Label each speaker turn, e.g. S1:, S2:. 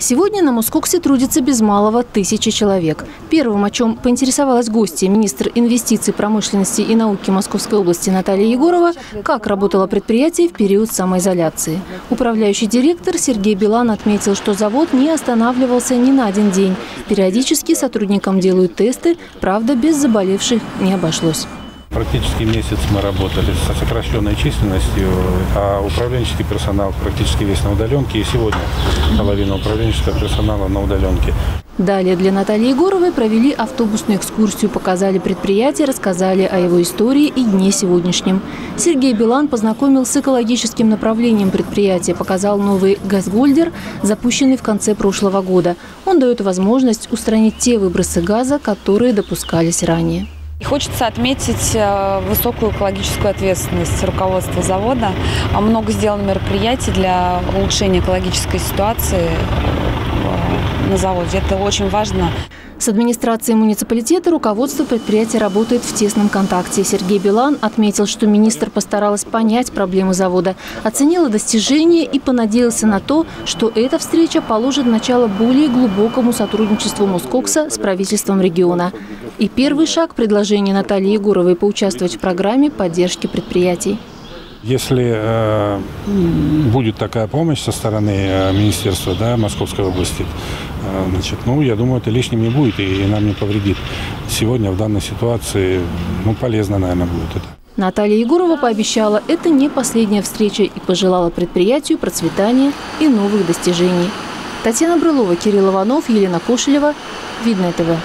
S1: Сегодня на Мускоксе трудится без малого тысячи человек. Первым, о чем поинтересовалась гостья, министр инвестиций, промышленности и науки Московской области Наталья Егорова, как работало предприятие в период самоизоляции. Управляющий директор Сергей Билан отметил, что завод не останавливался ни на один день. Периодически сотрудникам делают тесты, правда, без заболевших не обошлось.
S2: Практически месяц мы работали со сокращенной численностью, а управленческий персонал практически весь на удаленке. И сегодня половина управленческого персонала на удаленке.
S1: Далее для Натальи Егоровой провели автобусную экскурсию, показали предприятие, рассказали о его истории и дне сегодняшнем. Сергей Билан познакомил с экологическим направлением предприятия, показал новый газгольдер, запущенный в конце прошлого года. Он дает возможность устранить те выбросы газа, которые допускались ранее.
S3: И хочется отметить э, высокую экологическую ответственность руководства завода. А много сделано мероприятий для улучшения экологической ситуации э, на заводе. Это очень важно.
S1: С администрацией муниципалитета руководство предприятия работает в тесном контакте. Сергей Билан отметил, что министр постаралась понять проблемы завода, оценила достижения и понадеялся на то, что эта встреча положит начало более глубокому сотрудничеству Москокса с правительством региона. И первый шаг – предложение Натальи Егоровой поучаствовать в программе поддержки предприятий.
S2: Если э, будет такая помощь со стороны э, Министерства да, Московской области, э, значит, ну, я думаю, это лишним не будет и, и нам не повредит. Сегодня в данной ситуации ну, полезно, наверное, будет это.
S1: Наталья Егорова пообещала, это не последняя встреча и пожелала предприятию процветания и новых достижений. Татьяна Брылова, Кирилл Иванов, Елена Кошелева. Видное ТВ.